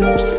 Thank